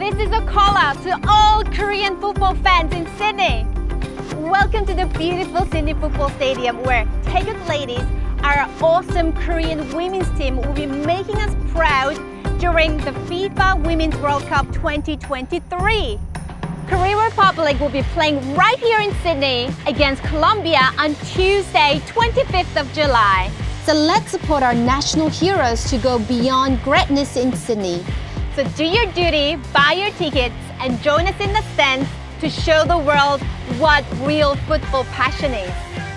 This is a call out to all Korean football fans in Sydney. Welcome to the beautiful Sydney Football Stadium where Taegeuk ladies, our awesome Korean women's team, will be making us proud during the FIFA Women's World Cup 2023. Korea Republic will be playing right here in Sydney against Colombia on Tuesday, 25th of July. So let's support our national heroes to go beyond greatness in Sydney. So do your duty, buy your tickets, and join us in the stands to show the world what real football passion is.